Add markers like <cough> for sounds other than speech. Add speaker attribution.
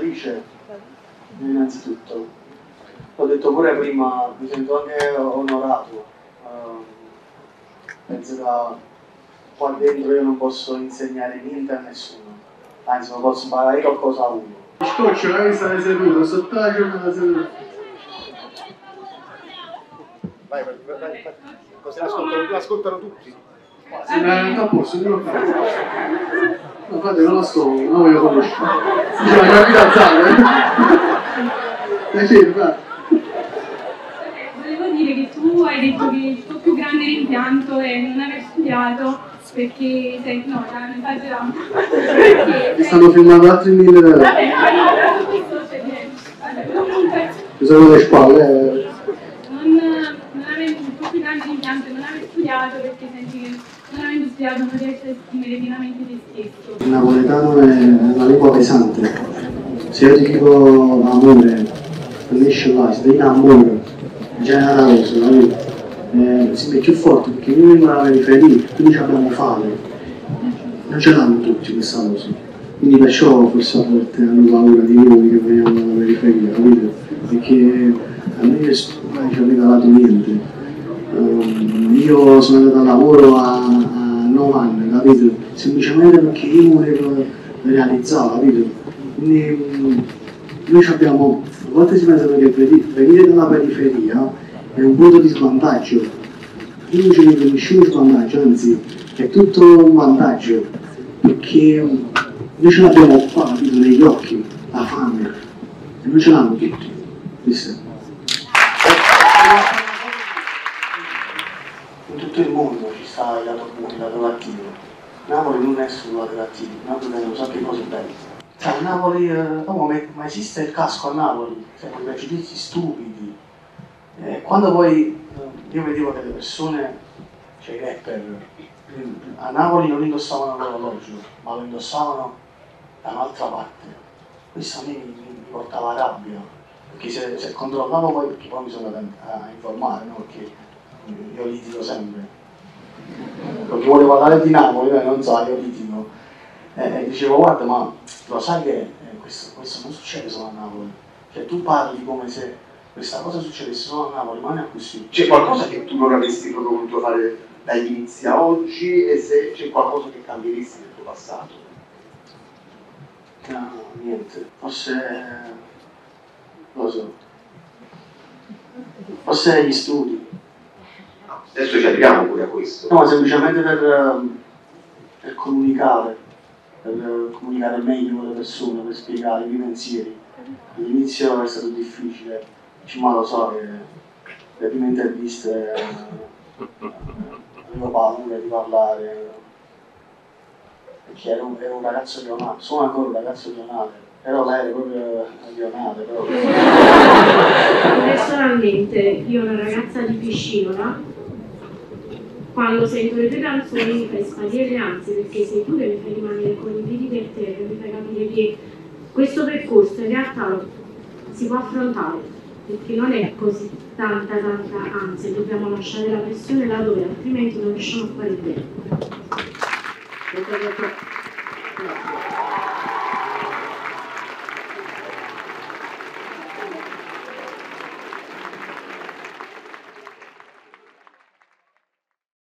Speaker 1: Alice, innanzitutto. L'ho detto pure prima, mi sento anche onorato. Uh, penso che qua dentro io non posso insegnare niente a nessuno, anzi non posso imparare qualcosa a uno. Scoccio, lei stai seduto, sott'acqua me la seduto.
Speaker 2: Vai, vai, vai, vai. Così l'ascoltano, l'ascoltano tutti.
Speaker 1: Sì, ma non posso, non lo faccio. No, fate, non lo so, non lo voglio conoscere. Diceva che è fidanzata, eh? Piacere, va.
Speaker 3: Volevo dire che tu hai detto che il tuo più grande rimpianto è non aver studiato perché sei, no, stanno esagerando. Perché <laughs>
Speaker 1: Mi stanno filmando altri mille.
Speaker 3: Vabbè, allora, questo c'è niente. Vabbè, comunque,
Speaker 1: Mi sono le spalle. eh.
Speaker 3: non, non avendo il è non aver studiato perché senti che non avendo studiato non riesci a esprimere pienamente te stesso.
Speaker 1: Il napoletano è una lingua pesante. Se io ti dico amore, finisce là, se ti dico amore, generoso, capito? Eh, si è più forte perché noi viviamo alla periferia, quindi abbiamo fame. Non ce l'hanno tutti questa cosa. Quindi perciò forse a volte hanno paura di noi che veniamo dalla periferia, capito? Perché a me non ci ha regalato niente. Ehm, io sono andato a lavoro a, a 9 anni, capito? Semplicemente perché io volevo realizzare, capito? Quindi mm, noi abbiamo, a volte si pensa che veni- venire dalla periferia è un punto di svantaggio. Io non ci vedo nessuno svantaggio, anzi è tutto un vantaggio, perché mm, noi ce l'abbiamo qua, capito, negli occhi, la fame, e non ce l'hanno tutti. Questo tutto il mondo ci sta il lato buono, il lato cattivo. Napoli non è solo lato cattivo, Napoli è un sacco di cose belle. Cioè, Napoli, eh, oh, ma, esiste il casco a Napoli, cioè, con pregiudizi stupidi. Eh, quando poi eh, io vedevo che le persone, cioè i rapper, a Napoli non indossavano l'orologio, ma lo indossavano da un'altra parte. Questo a me mi, mi- mi portava rabbia, perché se, se controllavo poi, perché poi mi sono andato a, a informare, no? perché io litigo sempre. Perché volevo parlare di Napoli, eh, non so, io litigo. E e dicevo, guarda, ma lo sai che eh, questo, questo non succede solo a Napoli. Cioè tu parli come se questa cosa succedesse solo a Napoli, ma non è così.
Speaker 2: C'è qualcosa che tu non avresti proprio voluto fare dagli inizi a oggi e se c'è qualcosa che cambieresti nel tuo passato?
Speaker 1: No, niente. Forse. non lo so. Forse gli studi.
Speaker 2: Adesso ci arriviamo pure a questo.
Speaker 1: No, semplicemente per, ehm, per comunicare, per eh, comunicare meglio con le persone, per spiegare i miei pensieri. All'inizio è stato difficile, ma lo so che le prime interviste eh, avevo paura di parlare, perché ero, ero un ragazzo rionale, sono ancora un ragazzo rionale, però lei era proprio rionale, però... <laughs>
Speaker 4: Personalmente, io una ragazza di piscina, quando sento le tue canzoni mi fai sparire ansie perché sei tu che mi fai rimanere con i piedi per terra, mi fai capire che questo percorso in realtà si può affrontare perché non è così tanta tanta ansia, dobbiamo lasciare la pressione là dove altrimenti non riusciamo a fare bene.